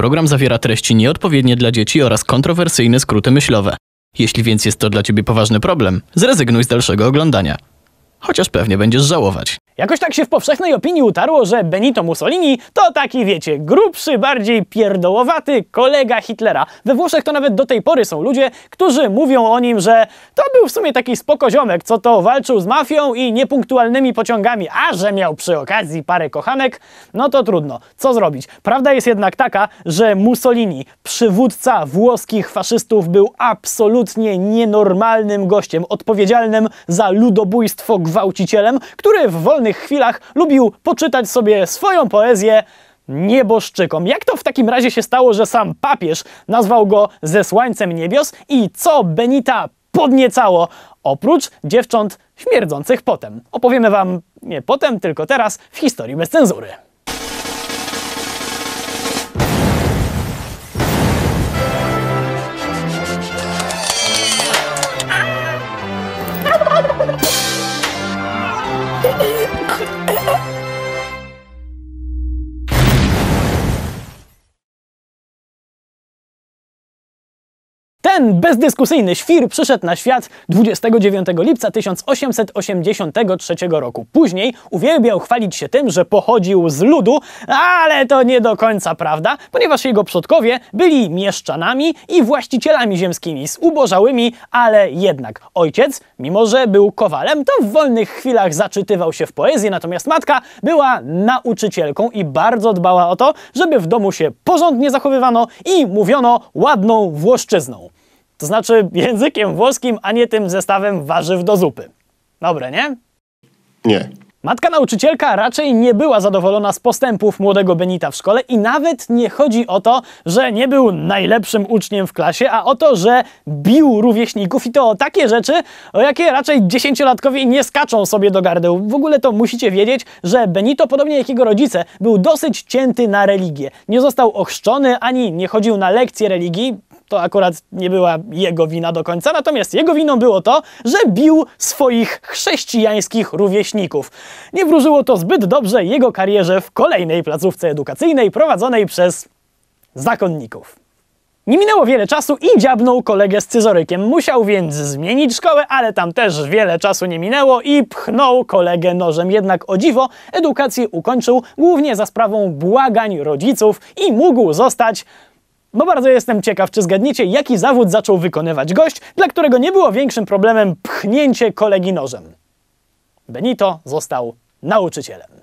Program zawiera treści nieodpowiednie dla dzieci oraz kontrowersyjne skróty myślowe. Jeśli więc jest to dla ciebie poważny problem, zrezygnuj z dalszego oglądania. Chociaż pewnie będziesz żałować. Jakoś tak się w powszechnej opinii utarło, że Benito Mussolini to taki, wiecie, grubszy, bardziej pierdołowaty kolega Hitlera. We Włoszech to nawet do tej pory są ludzie, którzy mówią o nim, że to był w sumie taki spokoziomek, co to walczył z mafią i niepunktualnymi pociągami, a że miał przy okazji parę kochanek, no to trudno. Co zrobić? Prawda jest jednak taka, że Mussolini, przywódca włoskich faszystów, był absolutnie nienormalnym gościem, odpowiedzialnym za ludobójstwo gwałcicielem, który w wolnych chwilach lubił poczytać sobie swoją poezję nieboszczykom. Jak to w takim razie się stało, że sam papież nazwał go zesłańcem niebios i co Benita podniecało, oprócz dziewcząt śmierdzących potem? Opowiemy wam nie potem, tylko teraz w historii bez cenzury. C'est. Ten bezdyskusyjny świr przyszedł na świat 29 lipca 1883 roku. Później uwielbiał chwalić się tym, że pochodził z ludu, ale to nie do końca prawda, ponieważ jego przodkowie byli mieszczanami i właścicielami ziemskimi, zubożałymi, ale jednak. Ojciec, mimo że był kowalem, to w wolnych chwilach zaczytywał się w poezję, natomiast matka była nauczycielką i bardzo dbała o to, żeby w domu się porządnie zachowywano i mówiono ładną włoszczyzną. To znaczy językiem włoskim, a nie tym zestawem warzyw do zupy. Dobre, nie? Nie. Matka nauczycielka raczej nie była zadowolona z postępów młodego Benita w szkole i nawet nie chodzi o to, że nie był najlepszym uczniem w klasie, a o to, że bił rówieśników i to o takie rzeczy, o jakie raczej dziesięciolatkowie nie skaczą sobie do gardeł. W ogóle to musicie wiedzieć, że Benito, podobnie jak jego rodzice, był dosyć cięty na religię. Nie został ochrzczony ani nie chodził na lekcje religii, to akurat nie była jego wina do końca, natomiast jego winą było to, że bił swoich chrześcijańskich rówieśników. Nie wróżyło to zbyt dobrze jego karierze w kolejnej placówce edukacyjnej prowadzonej przez zakonników. Nie minęło wiele czasu i dziabnął kolegę z cyzorykiem. Musiał więc zmienić szkołę, ale tam też wiele czasu nie minęło i pchnął kolegę nożem. Jednak o dziwo edukację ukończył głównie za sprawą błagań rodziców i mógł zostać bo bardzo jestem ciekaw, czy zgadniecie, jaki zawód zaczął wykonywać gość, dla którego nie było większym problemem pchnięcie kolegi nożem. Benito został nauczycielem.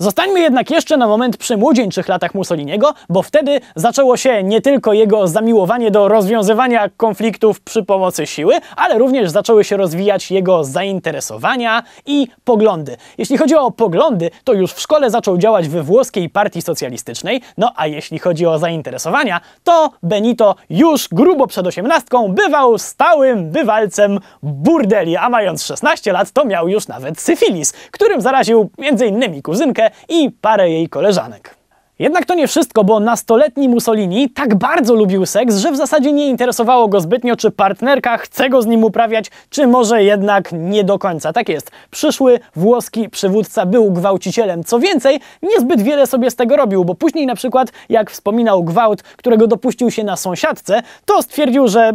Zostańmy jednak jeszcze na moment przy młodzieńczych latach Mussoliniego, bo wtedy zaczęło się nie tylko jego zamiłowanie do rozwiązywania konfliktów przy pomocy siły, ale również zaczęły się rozwijać jego zainteresowania i poglądy. Jeśli chodzi o poglądy, to już w szkole zaczął działać we włoskiej partii socjalistycznej, no a jeśli chodzi o zainteresowania, to Benito już grubo przed osiemnastką bywał stałym bywalcem burdeli, a mając 16 lat to miał już nawet syfilis, którym zaraził m.in. kuzynkę i parę jej koleżanek. Jednak to nie wszystko, bo nastoletni Mussolini tak bardzo lubił seks, że w zasadzie nie interesowało go zbytnio, czy partnerka chce go z nim uprawiać, czy może jednak nie do końca. Tak jest. Przyszły włoski przywódca był gwałcicielem. Co więcej, niezbyt wiele sobie z tego robił, bo później na przykład, jak wspominał gwałt, którego dopuścił się na sąsiadce, to stwierdził, że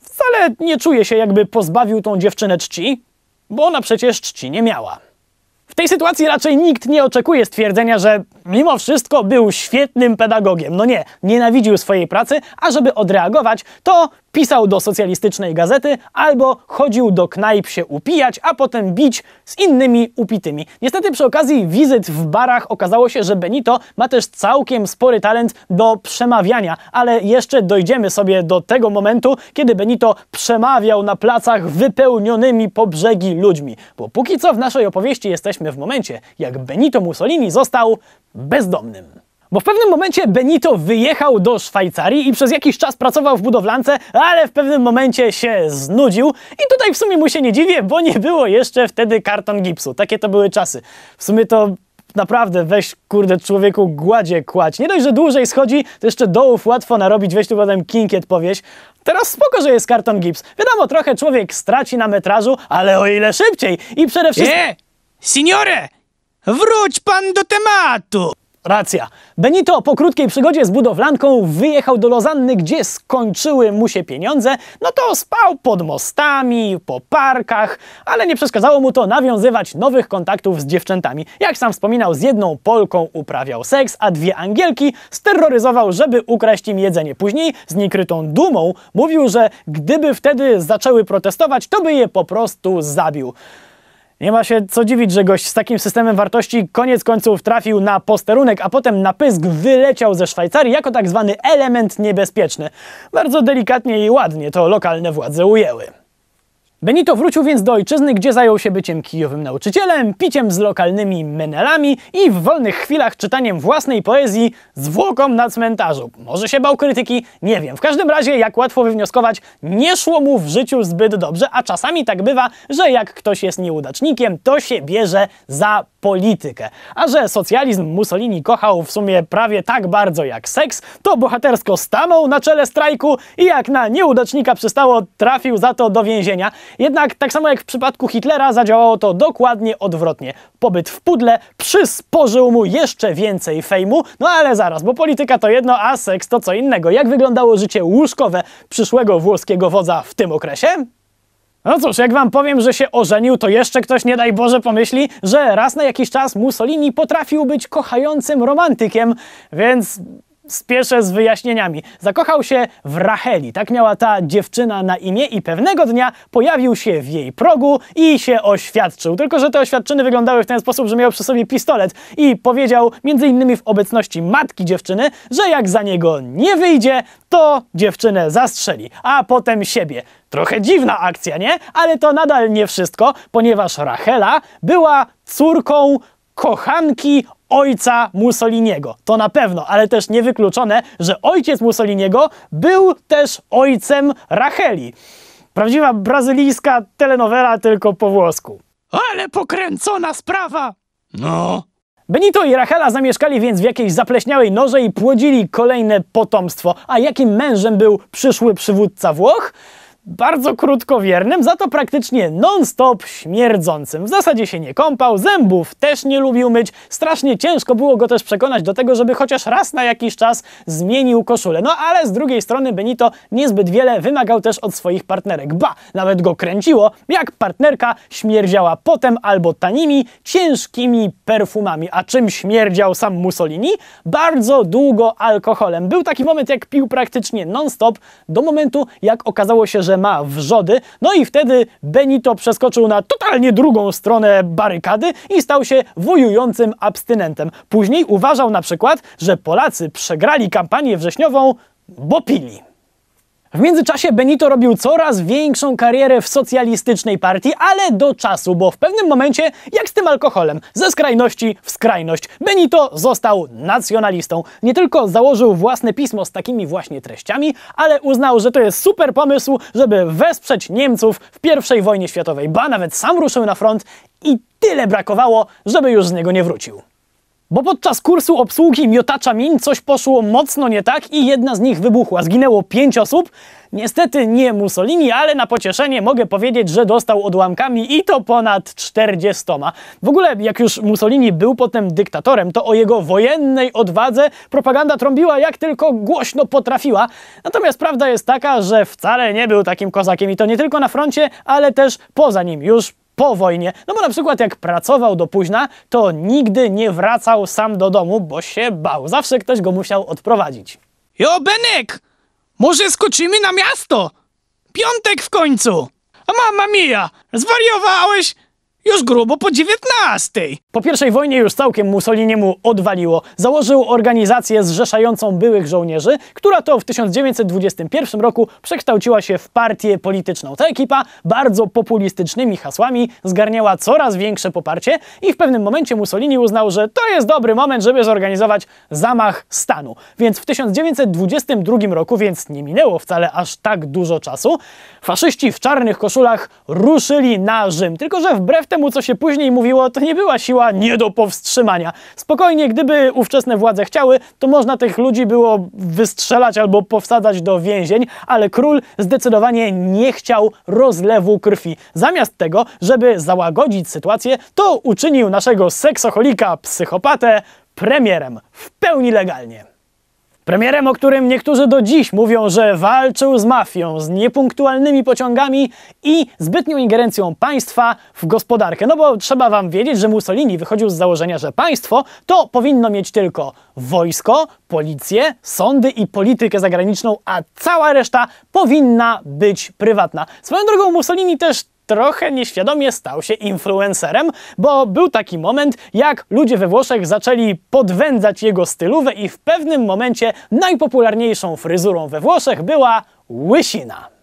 wcale nie czuje się, jakby pozbawił tą dziewczynę czci, bo ona przecież czci nie miała. W tej sytuacji raczej nikt nie oczekuje stwierdzenia, że mimo wszystko był świetnym pedagogiem. No nie, nienawidził swojej pracy, a żeby odreagować, to pisał do socjalistycznej gazety albo chodził do knajp się upijać, a potem bić z innymi upitymi. Niestety przy okazji wizyt w barach okazało się, że Benito ma też całkiem spory talent do przemawiania, ale jeszcze dojdziemy sobie do tego momentu, kiedy Benito przemawiał na placach wypełnionymi po brzegi ludźmi. Bo póki co w naszej opowieści jesteśmy w momencie, jak Benito Mussolini został bezdomnym. Bo w pewnym momencie Benito wyjechał do Szwajcarii i przez jakiś czas pracował w budowlance, ale w pewnym momencie się znudził. I tutaj w sumie mu się nie dziwię, bo nie było jeszcze wtedy karton gipsu. Takie to były czasy. W sumie to naprawdę weź, kurde, człowieku gładzie kładź. Nie dość, że dłużej schodzi, to jeszcze dołów łatwo narobić, weź tu potem kinkiet powieś. Teraz spoko, że jest karton gips. Wiadomo, trochę człowiek straci na metrażu, ale o ile szybciej. I przede wszystkim... E, signore, wróć pan do tematu. Racja. Benito po krótkiej przygodzie z budowlanką wyjechał do Lozanny, gdzie skończyły mu się pieniądze. No to spał pod mostami, po parkach, ale nie przeszkadzało mu to nawiązywać nowych kontaktów z dziewczętami. Jak sam wspominał, z jedną Polką uprawiał seks, a dwie Angielki steroryzował, żeby ukraść im jedzenie. Później z niekrytą dumą mówił, że gdyby wtedy zaczęły protestować, to by je po prostu zabił. Nie ma się co dziwić, że gość z takim systemem wartości koniec końców trafił na posterunek, a potem na pysk wyleciał ze Szwajcarii jako tak zwany element niebezpieczny. Bardzo delikatnie i ładnie to lokalne władze ujęły. Benito wrócił więc do ojczyzny, gdzie zajął się byciem kijowym nauczycielem, piciem z lokalnymi menelami i w wolnych chwilach czytaniem własnej poezji zwłoką na cmentarzu. Może się bał krytyki? Nie wiem. W każdym razie, jak łatwo wywnioskować, nie szło mu w życiu zbyt dobrze, a czasami tak bywa, że jak ktoś jest nieudacznikiem, to się bierze za politykę. A że socjalizm Mussolini kochał w sumie prawie tak bardzo jak seks, to bohatersko stanął na czele strajku i jak na nieudacznika przystało, trafił za to do więzienia. Jednak tak samo jak w przypadku Hitlera zadziałało to dokładnie odwrotnie. Pobyt w pudle przysporzył mu jeszcze więcej fejmu, no ale zaraz, bo polityka to jedno, a seks to co innego. Jak wyglądało życie łóżkowe przyszłego włoskiego wodza w tym okresie? No cóż, jak wam powiem, że się ożenił, to jeszcze ktoś, nie daj Boże, pomyśli, że raz na jakiś czas Mussolini potrafił być kochającym romantykiem, więc spieszę z wyjaśnieniami. Zakochał się w Racheli, tak miała ta dziewczyna na imię i pewnego dnia pojawił się w jej progu i się oświadczył. Tylko, że te oświadczyny wyglądały w ten sposób, że miał przy sobie pistolet i powiedział, między innymi w obecności matki dziewczyny, że jak za niego nie wyjdzie, to dziewczynę zastrzeli, a potem siebie. Trochę dziwna akcja, nie? Ale to nadal nie wszystko, ponieważ Rachela była córką kochanki ojca Mussoliniego. To na pewno, ale też niewykluczone, że ojciec Mussoliniego był też ojcem Racheli. Prawdziwa brazylijska telenowela tylko po włosku. Ale pokręcona sprawa! No. Benito i Rachela zamieszkali więc w jakiejś zapleśniałej norze i płodzili kolejne potomstwo. A jakim mężem był przyszły przywódca Włoch? Bardzo krótkowiernym, za to praktycznie non-stop śmierdzącym. W zasadzie się nie kąpał, zębów też nie lubił myć. Strasznie ciężko było go też przekonać do tego, żeby chociaż raz na jakiś czas zmienił koszulę. No ale z drugiej strony Benito niezbyt wiele wymagał też od swoich partnerek. Ba, nawet go kręciło, jak partnerka śmierdziała potem albo tanimi, ciężkimi perfumami. A czym śmierdział sam Mussolini? Bardzo długo alkoholem. Był taki moment, jak pił praktycznie non-stop, do momentu, jak okazało się, ma wrzody, no i wtedy Benito przeskoczył na totalnie drugą stronę barykady i stał się wojującym abstynentem. Później uważał na przykład, że Polacy przegrali kampanię wrześniową, bo pili. W międzyczasie Benito robił coraz większą karierę w socjalistycznej partii, ale do czasu, bo w pewnym momencie, jak z tym alkoholem, ze skrajności w skrajność, Benito został nacjonalistą. Nie tylko założył własne pismo z takimi właśnie treściami, ale uznał, że to jest super pomysł, żeby wesprzeć Niemców w I wojnie światowej. Ba, nawet sam ruszył na front i tyle brakowało, żeby już z niego nie wrócił. Bo podczas kursu obsługi miotacza min coś poszło mocno nie tak i jedna z nich wybuchła. Zginęło pięć osób. Niestety nie Mussolini, ale na pocieszenie mogę powiedzieć, że dostał odłamkami i to ponad 40. W ogóle, jak już Mussolini był potem dyktatorem, to o jego wojennej odwadze propaganda trąbiła jak tylko głośno potrafiła. Natomiast prawda jest taka, że wcale nie był takim kozakiem i to nie tylko na froncie, ale też poza nim. Już po wojnie. No bo na przykład jak pracował do późna, to nigdy nie wracał sam do domu, bo się bał. Zawsze ktoś go musiał odprowadzić. Jo, Benek! Może skoczymy na miasto? Piątek w końcu! A mama mia! Zwariowałeś? Już grubo po dziewiętnastej. Po pierwszej wojnie już całkiem Mussoliniemu odwaliło. Założył organizację zrzeszającą byłych żołnierzy, która to w 1921 roku przekształciła się w partię polityczną. Ta ekipa bardzo populistycznymi hasłami zgarniała coraz większe poparcie i w pewnym momencie Mussolini uznał, że to jest dobry moment, żeby zorganizować zamach stanu. Więc w 1922 roku, więc nie minęło wcale aż tak dużo czasu, faszyści w czarnych koszulach ruszyli na Rzym. Tylko, że wbrew temu, co się później mówiło, to nie była siła nie do powstrzymania. Spokojnie, gdyby ówczesne władze chciały, to można tych ludzi było wystrzelać albo powsadzać do więzień, ale król zdecydowanie nie chciał rozlewu krwi. Zamiast tego, żeby załagodzić sytuację, to uczynił naszego seksoholika psychopatę premierem w pełni legalnie. Premierem, o którym niektórzy do dziś mówią, że walczył z mafią, z niepunktualnymi pociągami i zbytnią ingerencją państwa w gospodarkę. No bo trzeba wam wiedzieć, że Mussolini wychodził z założenia, że państwo to powinno mieć tylko wojsko, policję, sądy i politykę zagraniczną, a cała reszta powinna być prywatna. Swoją drogą Mussolini też trochę nieświadomie stał się influencerem, bo był taki moment, jak ludzie we Włoszech zaczęli podwędzać jego stylówę i w pewnym momencie najpopularniejszą fryzurą we Włoszech była łysina.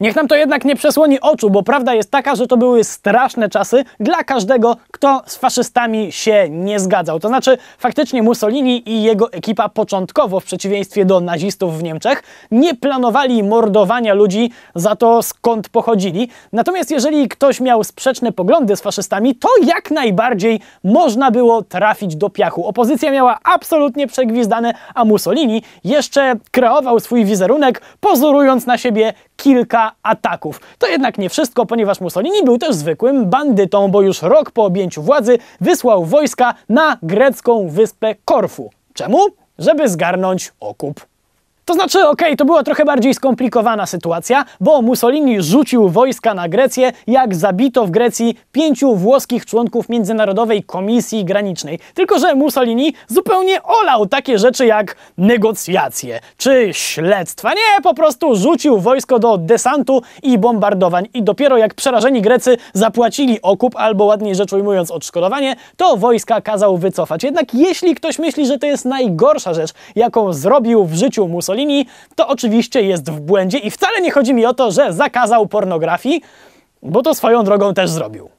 Niech nam to jednak nie przesłoni oczu, bo prawda jest taka, że to były straszne czasy dla każdego, kto z faszystami się nie zgadzał. To znaczy, faktycznie Mussolini i jego ekipa początkowo, w przeciwieństwie do nazistów w Niemczech, nie planowali mordowania ludzi za to, skąd pochodzili. Natomiast jeżeli ktoś miał sprzeczne poglądy z faszystami, to jak najbardziej można było trafić do piachu. Opozycja miała absolutnie przegwizdane, a Mussolini jeszcze kreował swój wizerunek, pozorując na siebie kilka ataków. To jednak nie wszystko, ponieważ Mussolini był też zwykłym bandytą, bo już rok po objęciu władzy wysłał wojska na grecką wyspę Korfu. Czemu? Żeby zgarnąć okup. To znaczy, okej, okay, to była trochę bardziej skomplikowana sytuacja, bo Mussolini rzucił wojska na Grecję, jak zabito w Grecji pięciu włoskich członków Międzynarodowej Komisji Granicznej. Tylko, że Mussolini zupełnie olał takie rzeczy jak negocjacje czy śledztwa. Nie, po prostu rzucił wojsko do desantu i bombardowań. I dopiero jak przerażeni Grecy zapłacili okup, albo ładniej rzecz ujmując odszkodowanie, to wojska kazał wycofać. Jednak jeśli ktoś myśli, że to jest najgorsza rzecz, jaką zrobił w życiu Mussolini, Mussolini, to oczywiście jest w błędzie i wcale nie chodzi mi o to, że zakazał pornografii, bo to swoją drogą też zrobił.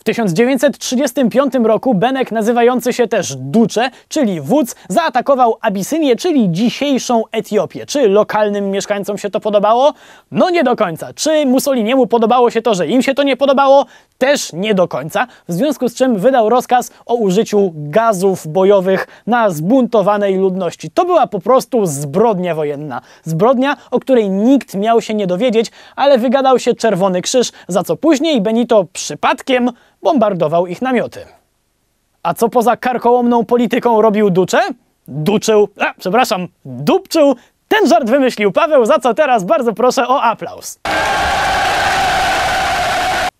W 1935 roku Benek, nazywający się też Duce, czyli wódz, zaatakował Abisynię, czyli dzisiejszą Etiopię. Czy lokalnym mieszkańcom się to podobało? No nie do końca. Czy Mussoliniemu podobało się to, że im się to nie podobało? Też nie do końca. W związku z czym wydał rozkaz o użyciu gazów bojowych na zbuntowanej ludności. To była po prostu zbrodnia wojenna. Zbrodnia, o której nikt miał się nie dowiedzieć, ale wygadał się Czerwony Krzyż, za co później Benito przypadkiem bombardował ich namioty. A co poza karkołomną polityką robił Ducze? Duczył, a, przepraszam, dupczył. Ten żart wymyślił Paweł, za co teraz bardzo proszę o aplauz.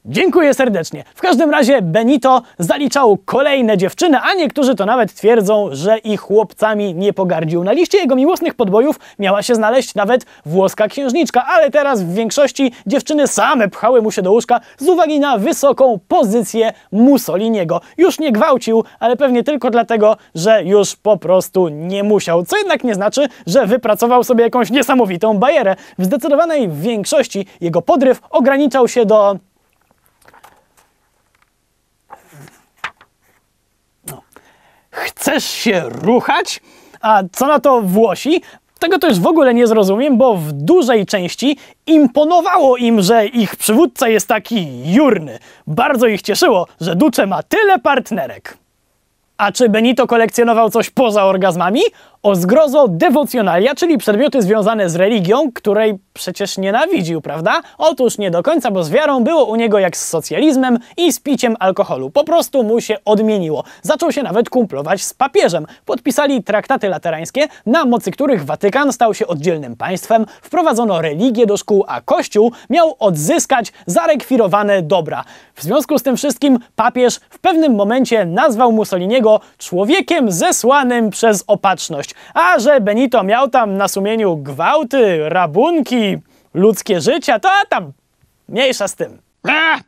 Dziękuję serdecznie. W każdym razie Benito zaliczał kolejne dziewczyny, a niektórzy to nawet twierdzą, że ich chłopcami nie pogardził. Na liście jego miłosnych podbojów miała się znaleźć nawet włoska księżniczka, ale teraz w większości dziewczyny same pchały mu się do łóżka z uwagi na wysoką pozycję Mussoliniego. Już nie gwałcił, ale pewnie tylko dlatego, że już po prostu nie musiał. Co jednak nie znaczy, że wypracował sobie jakąś niesamowitą bajerę. W zdecydowanej większości jego podryw ograniczał się do Chcesz się ruchać? A co na to Włosi? Tego też w ogóle nie zrozumiem, bo w dużej części imponowało im, że ich przywódca jest taki jurny. Bardzo ich cieszyło, że Duce ma tyle partnerek. A czy Benito kolekcjonował coś poza orgazmami? O zgrozo dewocjonalia, czyli przedmioty związane z religią, której przecież nienawidził, prawda? Otóż nie do końca, bo z wiarą było u niego jak z socjalizmem i z piciem alkoholu. Po prostu mu się odmieniło. Zaczął się nawet kumplować z papieżem. Podpisali traktaty laterańskie, na mocy których Watykan stał się oddzielnym państwem, wprowadzono religię do szkół, a Kościół miał odzyskać zarekwirowane dobra. W związku z tym wszystkim papież w pewnym momencie nazwał Mussoliniego człowiekiem zesłanym przez opatrzność. A że Benito miał tam na sumieniu gwałty, rabunki, ludzkie życia, to tam mniejsza z tym. A,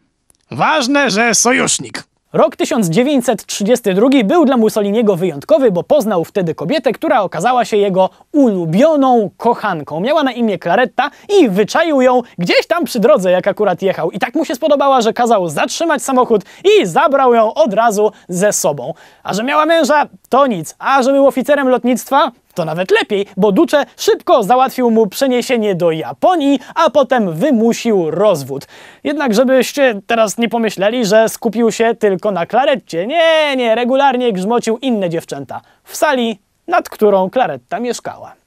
ważne, że sojusznik. Rok 1932 był dla Mussoliniego wyjątkowy, bo poznał wtedy kobietę, która okazała się jego ulubioną kochanką. Miała na imię Claretta i wyczaił ją gdzieś tam przy drodze, jak akurat jechał. I tak mu się spodobała, że kazał zatrzymać samochód i zabrał ją od razu ze sobą. A że miała męża, to nic. A że był oficerem lotnictwa, to nawet lepiej, bo Duce szybko załatwił mu przeniesienie do Japonii, a potem wymusił rozwód. Jednak żebyście teraz nie pomyśleli, że skupił się tylko na Klaretcie. Nie, nie, regularnie grzmocił inne dziewczęta w sali, nad którą Klaretta mieszkała.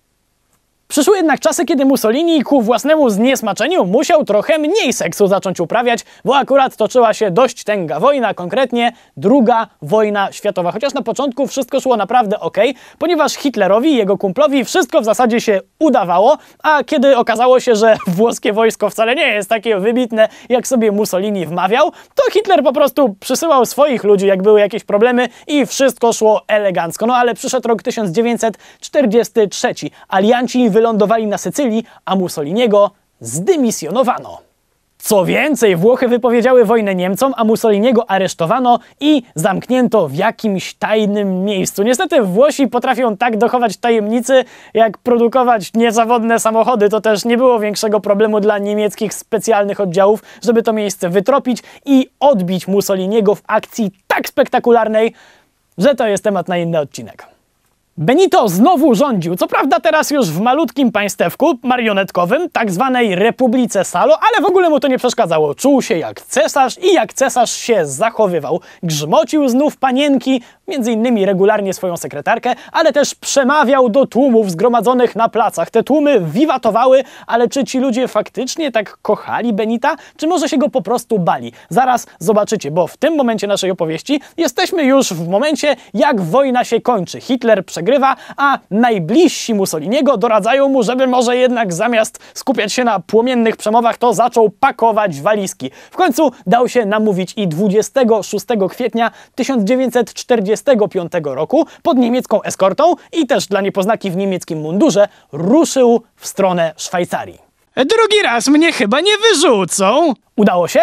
Przyszły jednak czasy, kiedy Mussolini ku własnemu zniesmaczeniu musiał trochę mniej seksu zacząć uprawiać, bo akurat toczyła się dość tęga wojna, konkretnie druga wojna światowa. Chociaż na początku wszystko szło naprawdę ok, ponieważ Hitlerowi i jego kumplowi wszystko w zasadzie się udawało, a kiedy okazało się, że włoskie wojsko wcale nie jest takie wybitne, jak sobie Mussolini wmawiał, to Hitler po prostu przysyłał swoich ludzi, jak były jakieś problemy i wszystko szło elegancko. No ale przyszedł rok 1943. Alianci wylądowali na Sycylii, a Mussoliniego zdymisjonowano. Co więcej, Włochy wypowiedziały wojnę Niemcom, a Mussoliniego aresztowano i zamknięto w jakimś tajnym miejscu. Niestety Włosi potrafią tak dochować tajemnicy, jak produkować niezawodne samochody. To też nie było większego problemu dla niemieckich specjalnych oddziałów, żeby to miejsce wytropić i odbić Mussoliniego w akcji tak spektakularnej, że to jest temat na inny odcinek. Benito znowu rządził, co prawda teraz już w malutkim państewku marionetkowym, tak zwanej Republice Salo, ale w ogóle mu to nie przeszkadzało. Czuł się jak cesarz i jak cesarz się zachowywał. Grzmocił znów panienki, między innymi regularnie swoją sekretarkę, ale też przemawiał do tłumów zgromadzonych na placach. Te tłumy wiwatowały, ale czy ci ludzie faktycznie tak kochali Benita, czy może się go po prostu bali? Zaraz zobaczycie, bo w tym momencie naszej opowieści jesteśmy już w momencie, jak wojna się kończy. Hitler przegrywa, a najbliżsi Mussoliniego doradzają mu, żeby może jednak zamiast skupiać się na płomiennych przemowach, to zaczął pakować walizki. W końcu dał się namówić i 26 kwietnia 1945 roku pod niemiecką eskortą i też dla niepoznaki w niemieckim mundurze ruszył w stronę Szwajcarii. Drugi raz mnie chyba nie wyrzucą. Udało się?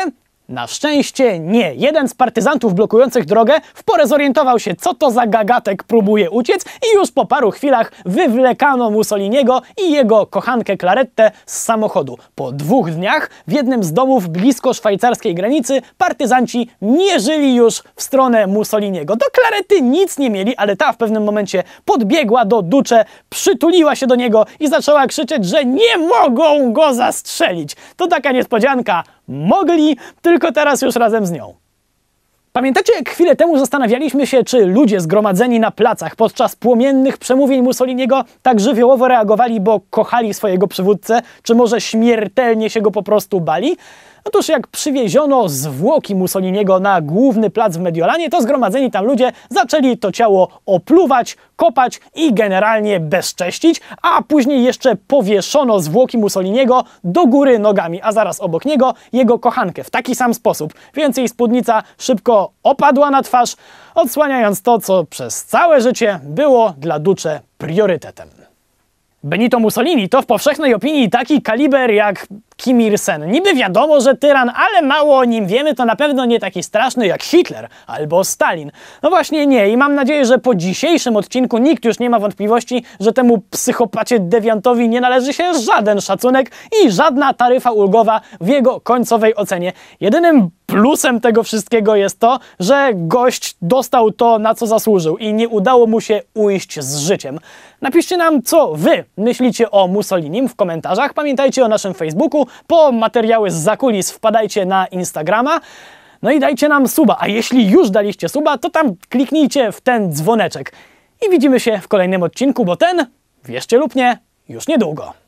Na szczęście nie. Jeden z partyzantów blokujących drogę w porę zorientował się, co to za gagatek próbuje uciec i już po paru chwilach wywlekano Mussoliniego i jego kochankę Clarettę z samochodu. Po dwóch dniach w jednym z domów blisko szwajcarskiej granicy partyzanci mierzyli już w stronę Mussoliniego. Do Claretty nic nie mieli, ale ta w pewnym momencie podbiegła do Duce, przytuliła się do niego i zaczęła krzyczeć, że nie mogą go zastrzelić. To taka niespodzianka. Mogli, tylko teraz już razem z nią. Pamiętacie, jak chwilę temu zastanawialiśmy się, czy ludzie zgromadzeni na placach podczas płomiennych przemówień Mussoliniego tak żywiołowo reagowali, bo kochali swojego przywódcę, czy może śmiertelnie się go po prostu bali? Otóż jak przywieziono zwłoki Mussoliniego na główny plac w Mediolanie, to zgromadzeni tam ludzie zaczęli to ciało opluwać, kopać i generalnie bezcześcić, a później jeszcze powieszono zwłoki Mussoliniego do góry nogami, a zaraz obok niego jego kochankę w taki sam sposób. Więc jej spódnica szybko opadła na twarz, odsłaniając to, co przez całe życie było dla Duce priorytetem. Benito Mussolini to w powszechnej opinii taki kaliber jak Kim Il-sen. Niby wiadomo, że tyran, ale mało o nim wiemy, to na pewno nie taki straszny jak Hitler albo Stalin. No właśnie nie i mam nadzieję, że po dzisiejszym odcinku nikt już nie ma wątpliwości, że temu psychopacie dewiantowi nie należy się żaden szacunek i żadna taryfa ulgowa w jego końcowej ocenie. Jedynym plusem tego wszystkiego jest to, że gość dostał to, na co zasłużył i nie udało mu się ujść z życiem. Napiszcie nam, co wy myślicie o Mussolinim w komentarzach. Pamiętajcie o naszym Facebooku. Po materiały z zakulis wpadajcie na Instagrama. No i dajcie nam suba, a jeśli już daliście suba, to tam kliknijcie w ten dzwoneczek. I widzimy się w kolejnym odcinku, bo ten, wierzcie lub nie, już niedługo.